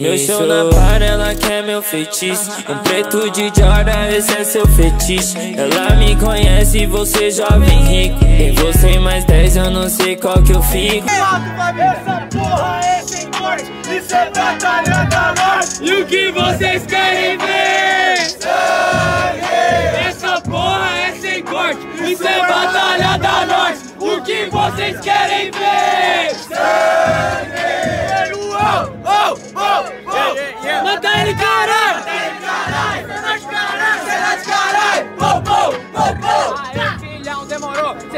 Meu show na para, ela quer meu feitiço Um preto de Jordan, esse é seu fetiche. Ela me conhece, você jovem rico. Tem você mais 10, eu não sei qual que eu fico. Essa porra é sem corte, isso é batalha da norte E o que vocês querem ver?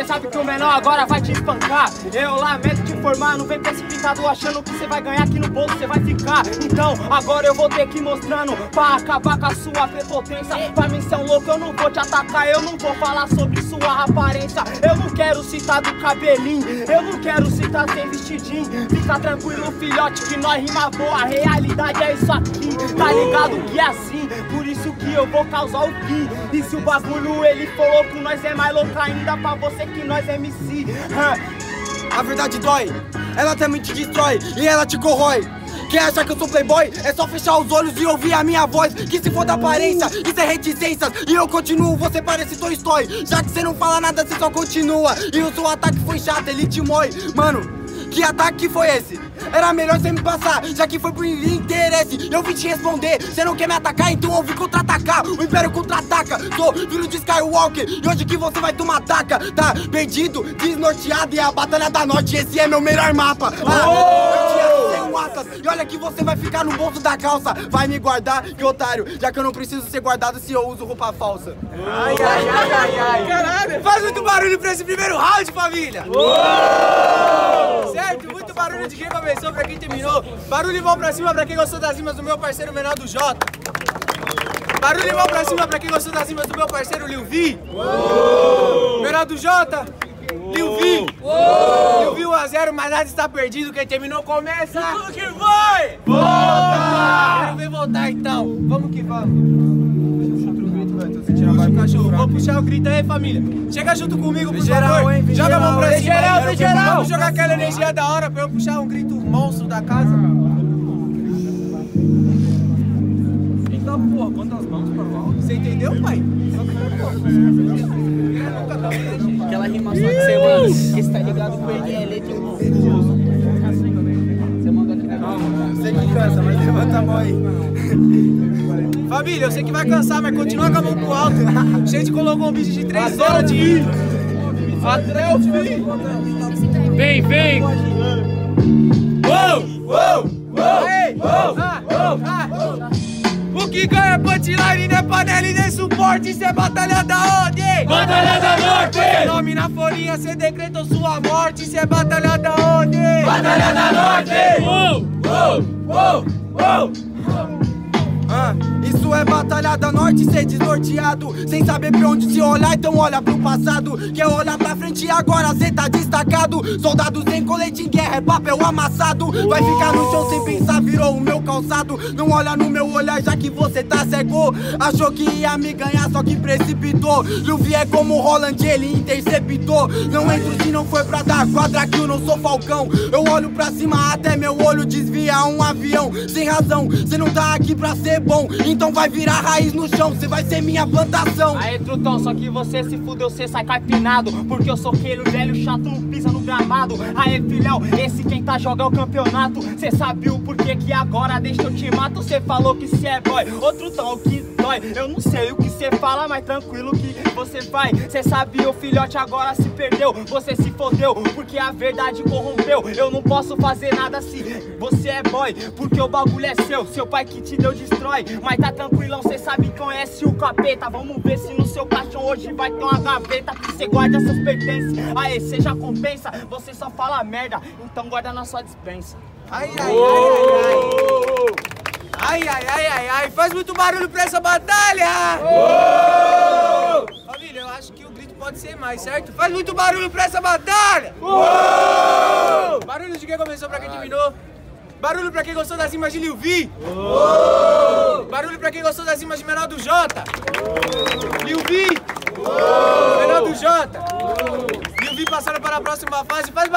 Sabe que o menor agora vai te espancar. Eu lamento te informar, não vem precipitado achando que cê vai ganhar aqui no bolso, cê vai ficar. Então, agora eu vou ter que ir mostrando pra acabar com a sua prepotência. Pra mim ser um louco, eu não vou te atacar, eu não vou falar sobre sua aparência. Eu não quero citar do cabelinho, eu não quero citar sem vestidinho. Fica tranquilo, filhote, que nós rima boa. A realidade é isso aqui, tá ligado? Que é assim, por isso que eu vou causar o fim. E se o bagulho ele for louco, nós é mais louco ainda pra você que nós é MC. A verdade dói, ela também te destrói e ela te corrói. Quer achar que eu sou playboy? É só fechar os olhos e ouvir a minha voz Que se for da aparência, isso é reticências E eu continuo, você parece Toy Story Já que você não fala nada, você só continua E o seu ataque foi chato, ele te mói Mano, que ataque foi esse? Era melhor você me passar, já que foi por interesse. Eu vim te responder, você não quer me atacar, então eu vim contra-atacar. O Império contra-ataca, sou filho de Skywalker. E hoje que você vai tomar ataca Tá perdido, desnorteado e é a Batalha da Norte Esse é meu melhor mapa. Ah, atlas, e olha que você vai ficar no bolso da calça. Vai me guardar, que otário, já que eu não preciso ser guardado se eu uso roupa falsa. Ai, ai, ai, ai, ai. Caralho! Faz muito barulho pra esse primeiro round, família! Muito barulho de quem começou pra quem terminou. Barulho igual pra cima pra quem gostou das rimas do meu parceiro menor do Jota. Barulho igual pra cima pra quem gostou das rimas do meu parceiro Lil V. Menor do Jota. Lil V. Lil V 1x0, mas nada está perdido. Quem terminou começa. Tudo que vai! Quero ver voltar então. Vamos que vamos. Cachorro. Vou puxar o grito aí, família. Chega junto comigo, por favor. Joga a mão pra cima. geral, geral. Vamos jogar aquela energia da hora pra eu puxar um grito monstro da casa. Eita porra, quantas mãos pra lá? Você entendeu, pai? Aquela rima só que você que está ligado com ele, é um Você manda aqui na Sei que cansa, mas levanta a mão aí. Família, eu sei que vai cansar, mas continua com a mão pro alto. A gente colocou um vídeo de 3 horas de ir. Até o fim. Vem, vem! Uou, uou, uou! Ei, ah, ah. O que ganha punchline não é panela e nem suporte, isso é batalha da onde? Batalha da Norte! Nome na folhinha, cê decretou sua morte, isso é batalha da onde? Batalha da Norte! Uou! Uou, uou, uou! Ah, isso é batalha da norte, ser desnorteado. Sem saber pra onde se olhar, então olha pro passado. Quer olhar pra frente e agora cê tá destacado. Soldado sem colete em guerra, é papel amassado. Vai ficar no chão sem pensar, virou o meu calçado. Não olha no meu olhar já que você tá cego. Achou que ia me ganhar, só que precipitou. Luvi é como Roland, ele interceptou. Não entro se não for pra dar quadra que eu não sou falcão. Eu olho pra cima até meu olho desvia um avião. Sem razão, cê não tá aqui pra ser bom. Então vai virar raiz no chão, cê vai ser minha plantação. Aê, Trutão, só que você se fudeu, você sai carpinado Porque eu sou aquele velho chato, pisa no gramado. Aê, filhão, esse quem tá jogando o campeonato. Cê sabe o porquê que agora deixa eu te mato. Cê falou que cê é boy, ô Trutão, que dói. Eu não sei o que cê fala, mas tranquilo que você vai. Cê sabe, o filhote agora se perdeu. Você se fodeu, porque a verdade corrompeu. Eu não posso fazer nada se você é boy Porque o bagulho é seu, seu pai que te deu destrói Mas tá tranquilão, cê sabe que conhece o capeta Vamos ver se no seu caixão hoje vai ter uma gaveta Que cê guarda seus pertences Aê, cê já compensa, você só fala merda Então guarda na sua dispensa Ai, ai, ai, ai, ai. Ai, ai, ai, ai, ai. Faz muito barulho pra essa batalha! Família, eu acho que o grito pode ser mais, certo? Faz muito barulho pra essa batalha! Barulho de quem começou pra quem terminou? Barulho pra quem gostou das rimas de Lil V! Barulho pra quem gostou das rimas de Menor do Jota! Lil V! Menor do Jota! Lil V passaram para a próxima fase. Faz